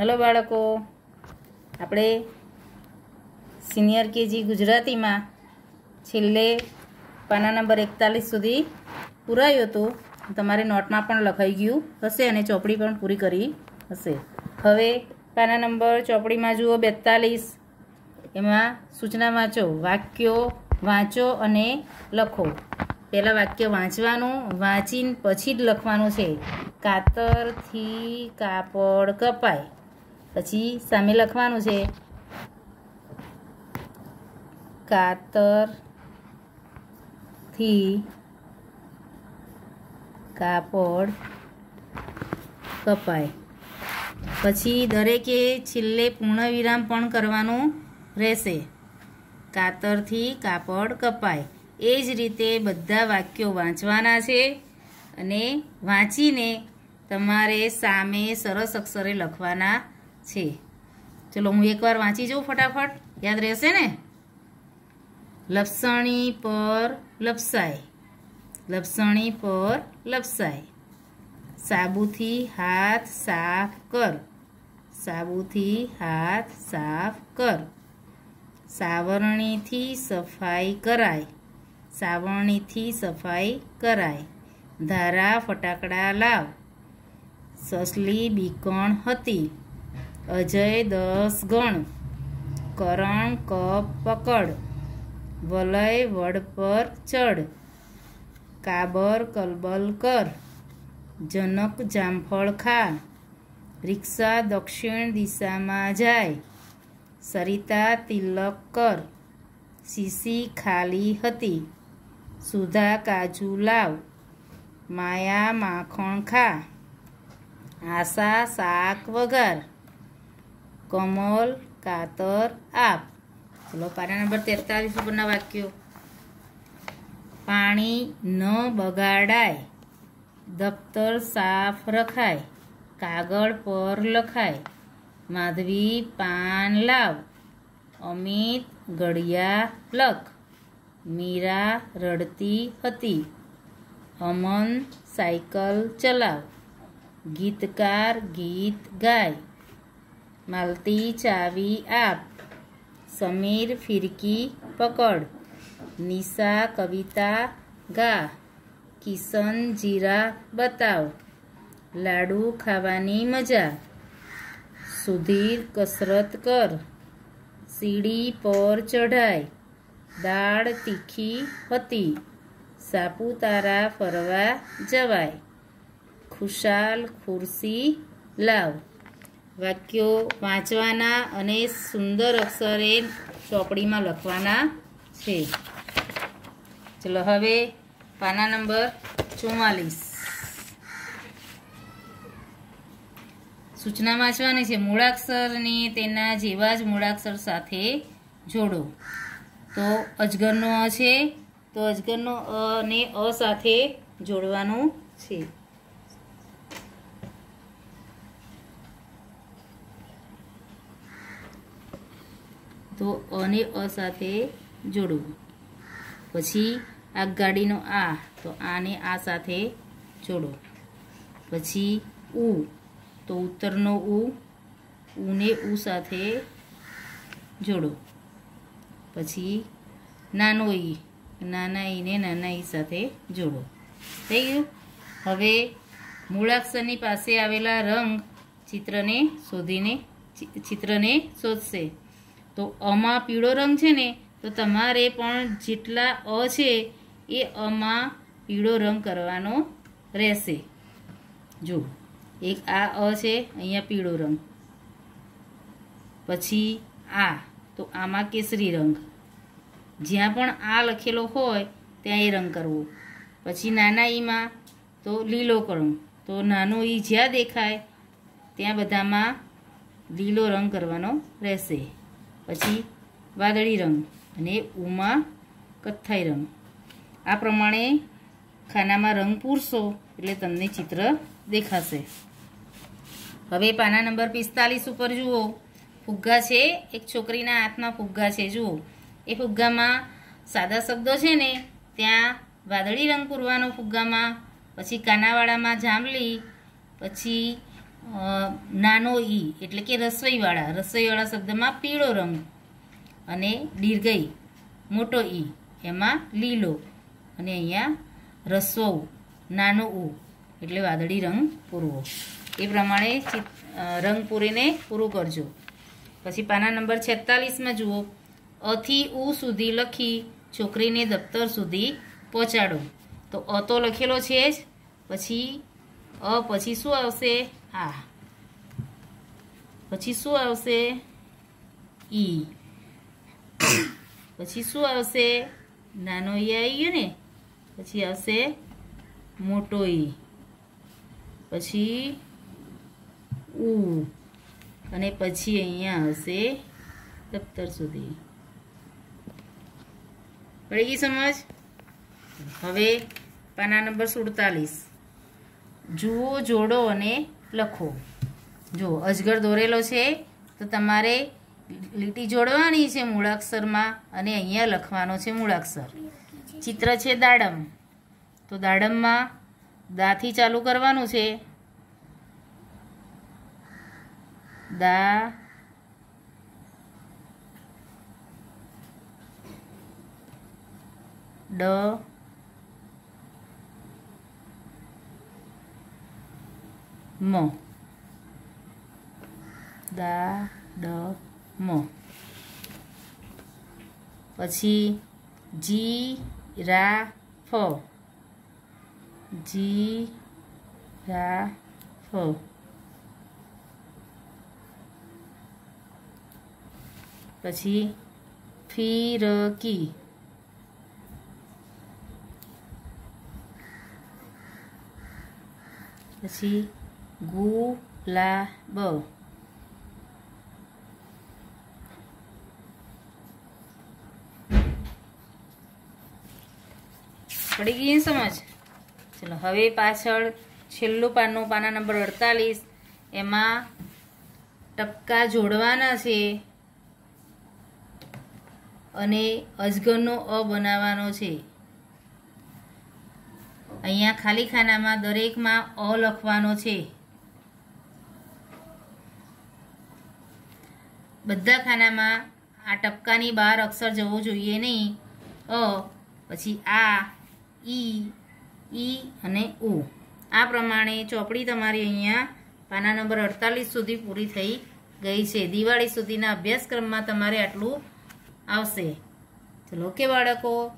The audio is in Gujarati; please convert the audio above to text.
હેલો બાળકો. આપણે સિનિયર કેજી ગુજરાતીમાં છેલ્લે પાના નંબર એકતાલીસ સુધી પૂરાયું હતું. તમારે નોટમાં પણ લખાઈ ગયું હશે અને ચોપડી પણ પૂરી કરી હશે. હવે પાના નંબર ચોપડીમાં જુઓ બેતાલીસ. એમાં સૂચના વાંચો. વાક્યો વાંચો અને લખો. પહેલાં વાક્ય વાંચવાનું, વાંચીને પછી જ લખવાનું છે. કાતરથી કાપડ કપાય. પછી સામે લખવાનું છે. કાતરથી કાપડ કપાય. પછી દરેકે છેલ્લે પૂર્ણવિરામ પણ કરવાનું રહેશે. કાતરથી કાપડ કપાય. એ જ રીતે બધા વાક્યો વાંચવાના છે અને વાંચીને તમારે સામે સરસ અક્ષરે લખવાના છે. ચલો હું એકવાર વાંચી જાઉં ફટાફટ. યાદ રહેશે ને? લપસણી પર લપસાય. લપસણી પર લપસાય. સાબુથી હાથ સાફ કર. સાબુથી હાથ સાફ કર. સાવરણીથી સફાઈ કરાય. સાવરણીથી સફાઈ કરાય. ધારા ફટાકડા લાવ. સસલી બીકણ હતી. અજય દસ ગણ. કરણ કપ પકડ. વલય વડ પર ચડ. કાબર કલબલ કર. જનક જામફળ ખા. રિક્ષા દક્ષિણ દિશામાં જાય. સરિતા તિલક કર. સીસી ખાલી હતી. સુધા કાજુ લાવ. માયા માખણ ખા. આશા શાક વઘાર. કમલ કાતર આપ ચલો પાના નંબર તેતાલીસ ઉપરના વાક્યો પાણી ન બગાડાય દફતર સાફ રખાય કાગળ પર લખાય માધવી પાન લાવ અમિત ગળિયા લખ મીરા રડતી હતી અમન સાયકલ ચલાવ ગીતકાર ગીત ગાય માલતી ચાવી આપ. સમીર ફિરકી પકડ. નિશા કવિતા ગા. કિશન જીરા બતાવ. લાડુ ખાવાની મજા. સુધીર કસરત કર. સીડી પર ચઢાય. દાળ તીખી હતી. સાપુતારા ફરવા જવાય. ખુશાલ ખુરશી લાવ. વાક્યો વાંચવાના અને સુંદર અક્ષરે ચોપડીમાં લખવાના છે. ચલો હવે પાના નંબર ચુમ્માલીસ સૂચના વાંચવાની છે. મૂળાક્ષરને તેના જેવા જ મૂળાક્ષર સાથે જોડો. તો અજગરનો અ છે. તો અજગરનો અ ને અ સાથે જોડવાનું છે. તો અને અ સાથે જોડવું. પછી આ ગાડીનો આ, તો આને આ સાથે જોડો. પછી ઉ, તો ઉત્તરનો ઉને ઉ સાથે જોડો. પછી નાનો ઈ નાના ઈને નાના ઈ સાથે જોડો. થઈ ગયું? હવે મૂળાક્ષરની પાસે આવેલા રંગ ચિત્રને શોધીને ચિત્રને શોધશે. તો અમાં પીળો રંગ છે ને, તો તમારે પણ જેટલા અ છે એ અમાં પીળો રંગ કરવાનો રહેશે. જો એક આ અ છે, અહીંયા પીળો રંગ. પછી આ, તો આમાં કેસરી રંગ. જ્યાં પણ આ લખેલો હોય, ત્યાં એ રંગ કરવો. પછી નાના ઈમાં, તો લીલો રંગ તો નાનો ઈ જ્યાં દેખાય, ત્યાં બધામાં લીલો રંગ કરવાનો રહેશે. પછી વાદળી રંગ અને ઉમાં કથ્થાઈ રંગ. આ પ્રમાણે ખાનામાં રંગ પૂરશો એટલે તમને ચિત્ર દેખાશે. હવે પાના નંબર પિસ્તાલીસ ઉપર જુઓ. ફુગ્ગા છે, એક છોકરીના હાથમાં ફુગ્ગા છે, જુઓ. એ ફુગ્ગામાં સાદા શબ્દો છે ને, ત્યાં વાદળી રંગ પૂરવાનો ફુગ્ગામાં, પછી કાનાવાળામાં જાંબલી, પછી નાનો ઈ, એટલે કે રસોઈવાળા. રસોઈવાળા શબ્દમાં પીળો રંગ અને દીર્ઘઈ, મોટો ઈ, એમાં લીલો અને અહીંયા રસો નાનો ઉ, એટલે વાદળી રંગ પૂરવો. એ પ્રમાણે રંગ પૂરીને પૂરું કરજો. પછી પાના નંબર છેતાલીસમાં જુઓ. અથી ઉ સુધી લખી છોકરીને દફતર સુધી પહોંચાડો. તો અ તો લખેલો છે જ. પછી અ પછી શું આવશે? આ પછી શું આવશે ઈ પછી શું આવશે નાનો ઈ આવી ગયો ને પછી આવશે મોટો ઈ પછી ઉ અને પછી અહીંયા આવશે દફતર સુધી પડી ગઈ સમજ હવે પાના નંબર સુડતાલીસ જુઓ જોડો અને લખો. જો, અજગર દોરેલો છે, તો તમારે લીટી જોડવાની છે મૂળાક્ષરમાં અને અહીંયા લખવાનો છે મૂળાક્ષર. ચિત્ર છે દાડમ. તો દાડમમાં દાથી ચાલુ કરવાનું છે. દા ડ મ દા ડ મ પછી જી રા ફ જી રા ફ પછી ફીરકી પછી ગુલાબ પડી ગઈ સમજ? ચલો, હવે પાછળ છેલ્લું પાનું, પાના નંબર અડતાલીસ. એમાં ટપકા જોડવાના છે અને અજગરનો અ બનાવવાનો છે. અહીંયા ખાલી ખાનામાં દરેકમાં અ લખવાનો છે. બધા ખાનામાં આ ટપકાની બહાર અક્ષર જવો જોઈએ નહીં. અ, પછી આ, ઈ ઈ અને ઉ. આ પ્રમાણે ચોપડી તમારી અહીંયા પાના નંબર અડતાલીસ સુધી પૂરી થઈ ગઈ છે. દિવાળી સુધીના અભ્યાસક્રમમાં તમારે આટલું આવશે. ચલો ઓકે બાળકો